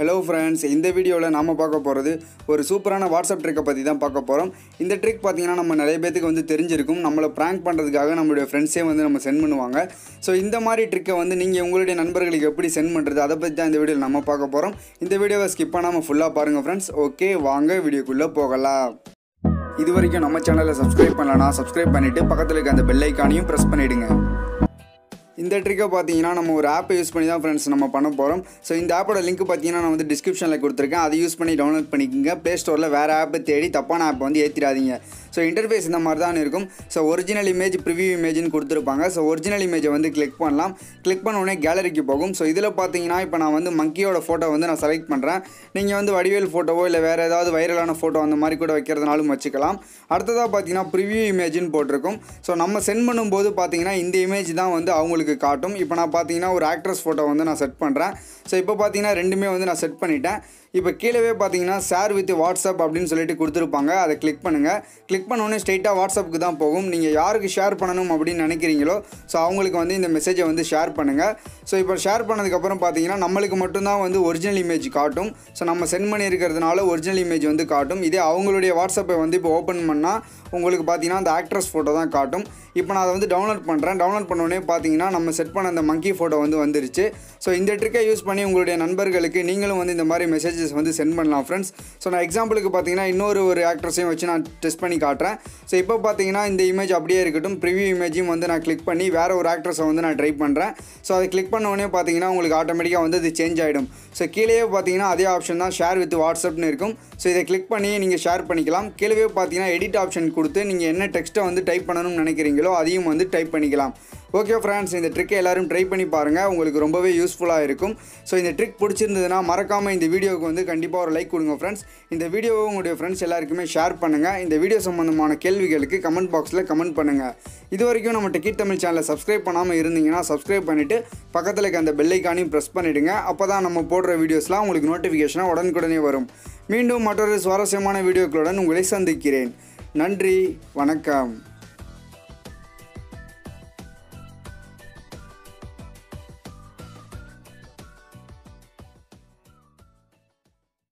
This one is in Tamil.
ஹலோ ஃப்ரெண்ட்ஸ் இந்த வீடியோவில் நாம் பார்க்க போகிறது ஒரு சூப்பரான வாட்ஸ்அப் ட்ரிக்கை பற்றி தான் பார்க்க போகிறோம் இந்த ட்ரிக் பார்த்தீங்கன்னா நம்ம நிறைய பேத்துக்கு வந்து தெரிஞ்சிருக்கும். நம்மளை ப்ராங்க் பண்ணுறதுக்காக நம்மளுடைய ஃப்ரெண்ட்ஸே வந்து நம்ம சென்ட் பண்ணுவாங்க. ஸோ இந்த மாதிரி ட்ரிக்கை வந்து நீங்கள் உங்களுடைய நண்பர்களுக்கு எப்படி சென்ட் பண்ணுறது அதை பற்றி தான் இந்த வீடியோவில் நம்ம பார்க்க போகிறோம் இந்த வீடியோவை ஸ்கிப் பண்ணாமல் ஃபுல்லாக பாருங்கள் ஃப்ரெண்ட்ஸ் ஓகே வாங்க வீடியோக்குள்ளே போகலாம். இது வரைக்கும் நம்ம சேனலை சப்ஸ்கிரைப் பண்ணலன்னா சப்ஸ்கிரைப் பண்ணிவிட்டு பக்கத்தில் இருக்க அந்த பெல் ஐக்கானையும் ப்ரெஸ் பண்ணிவிடுங்க இந்த ட்ரிக்கை பார்த்தீங்கன்னா நம்ம ஒரு ஆப்பை யூஸ் பண்ணி தான் ஃப்ரெண்ட்ஸ் நம்ம பண்ண போகிறோம் ஸோ இந்த ஆப்போட லிங்க் பார்த்தீங்கன்னா நான் வந்து டிஸ்கிரிப்ஷனில் கொடுத்துருக்கேன். அதை யூஸ் பண்ணி டவுன்லோட் பண்ணிக்கோங்க. ப்ளே ஸ்டோரில் வேறு ஆப்பை தேடி தப்பான ஆப் வந்து ஏற்றிடாதீங்க ஸோ இன்டர்ஃபேஸ் இந்த மாதிரி தான் இருக்கும். ஸோ ஒரிஜினல் இமேஜ் ப்ரிவியூ இமேஜ்னு கொடுத்துருப்பாங்க. ஸோ ஒரிஜினல் இமேஜை வந்து கிளிக் பண்ணலாம். கிளிக் பண்ண உடனே கேலரிக்கு போகும். ஸோ இதில் பார்த்தீங்கன்னா இப்போ நான் வந்து மங்கியோட ஃபோட்டோ வந்து நான் செலக்ட் பண்ணுறேன் நீங்கள் வந்து வடிவேல் ஃபோட்டோவோ இல்லை வேறு ஏதாவது வைரலான ஃபோட்டோ அந்த மாதிரி கூட வைக்கிறதுனாலும் வச்சுக்கலாம். அடுத்ததாக பார்த்தீங்கன்னா ப்ரிவியூ இமேஜ்னு போட்டிருக்கும். ஸோ நம்ம சென்ட் பண்ணும்போது பார்த்தீங்கன்னா இந்த இமேஜ் தான் வந்து அவங்களுக்கு காட்டும். இப்போ நான் பார்த்தீங்கன்னா ஒரு ஆக்ட்ரஸ் ஃபோட்டோ வந்து நான் செட் பண்ணுறேன் ஸோ இப்போ பார்த்தீங்கன்னா ரெண்டுமே வந்து நான் செட் பண்ணிட்டேன். இப்போ கீழே பார்த்தீங்கன்னா ஷேர் வித் வாட்ஸ்அப் அப்படின்னு சொல்லிட்டு கொடுத்துருப்பாங்க. அதை கிளிக் பண்ணுங்கள் கிளிக் பண்ணோடனே ஸ்ட்ரெயிட்டாக வாட்ஸ்அப்புக்கு தான் போகும். நீங்கள் யாருக்கு ஷேர் பண்ணணும் அப்படின்னு நினைக்கிறீங்களோ ஸோ அவங்களுக்கு வந்து இந்த மெசேஜை வந்து ஷேர் பண்ணுங்கள் ஸோ இப்போ ஷேர் பண்ணதுக்கப்புறம் பார்த்தீங்கன்னா நம்மளுக்கு மட்டும்தான் வந்து ஒரிஜினல் இமேஜ் காட்டும். ஸோ நம்ம சென்ட் பண்ணியிருக்கிறதுனால ஒரிஜினல் இமேஜ் வந்து காட்டும். இதே அவங்களுடைய வாட்ஸ்அப்பை வந்து இப்போ ஓப்பன் பண்ணால் உங்களுக்கு பார்த்தீங்கன்னா அந்த ஆக்ட்ரஸ் ஃபோட்டோ தான் காட்டும். இப்போ நான் அதை வந்து டவுன்லோட் பண்ணுறேன் டவுன்லோட் பண்ணோடனே பார்த்தீங்கன்னா நம்ம செட் பண்ண அந்த மங்கி ஃபோட்டோ வந்து வந்துருச்சு. ஸோ இந்த ட்ரிக்கை யூஸ் பண்ணி உங்களுடைய நண்பர்களுக்கு நீங்களும் வந்து இந்த மாதிரி மெசேஜ் மெசேஜஸ் வந்து சென்ட் பண்ணலாம் ஃப்ரெண்ட்ஸ் ஸோ நான் எக்ஸாம்பிளுக்கு பார்த்தீங்கன்னா இன்னொரு ஒரு ஆக்ட்ரஸையும் வச்சு நான் டெஸ்ட் பண்ணி காட்டுறேன். ஸோ இப்போ பார்த்தீங்கன்னா இந்த இமேஜ் அப்படியே இருக்கட்டும். ப்ரிவியூ இமேஜையும் வந்து நான் கிளிக் பண்ணி வேறு ஒரு ஆக்ட்ரஸை வந்து நான் ட்ரை பண்ணுறேன் ஸோ அதை கிளிக் பண்ண உடனே பார்த்தீங்கன்னா உங்களுக்கு ஆட்டோமேட்டிக்காக வந்து இது சேஞ்ச் ஆகிடும் ஸோ கீழே பார்த்தீங்கன்னா அதே ஆப்ஷன் தான் ஷேர் வித் வாட்ஸ்அப்னு இருக்கும். ஸோ இதை கிளிக் பண்ணி நீங்கள் ஷேர் பண்ணிக்கலாம். கீழே பார்த்தீங்கன்னா எடிட் ஆப்ஷன் கொடுத்து நீங்கள் என்ன டெக்ஸ்ட்டை வந்து டைப் பண்ணணும்னு நினைக்கிறீங்களோ அதையும் வந்து டைப் பண்ணிக்கலாம். ஓகே ஃப்ரெண்ட்ஸ் இந்த ட்ரிக்கை எல்லோரும் ட்ரை பண்ணி பாருங்கள் உங்களுக்கு ரொம்பவே யூஸ்ஃபுல்லாக இருக்கும். ஸோ இந்த ட்ரிக் பிடிச்சிருந்ததுன்னா மறக்காமல் இந்த வீடியோவுக்கு வந்து கண்டிப்பாக ஒரு லைக் கொடுங்க ஃப்ரெண்ட்ஸ் இந்த வீடியோவை உங்களுடைய ஃப்ரெண்ட்ஸ் எல்லாருக்குமே ஷேர் பண்ணுங்கள் இந்த வீடியோ சம்மந்தமான கேள்விகளுக்கு கமெண்ட் பாக்ஸில் கமெண்ட் பண்ணுங்கள் இது வரைக்கும் நம்ம டிக்கெட் தமிழ் சேனலை சப்ஸ்கிரைப் பண்ணாமல் இருந்தீங்கன்னா சப்ஸ்கிரைப் பண்ணிவிட்டு பக்கத்தில் இருக்க அந்த பெல்லைக்கானையும் ப்ரெஸ் பண்ணிவிடுங்க அப்போ தான் நம்ம போடுற வீடியோஸ்லாம் உங்களுக்கு நோட்டிஃபிகேஷனாக உடனுக்குடனே வரும். மீண்டும் மற்றொரு சுவாரஸ்யமான வீடியோக்களுடன் உங்களை சந்திக்கிறேன். நன்றி வணக்கம்.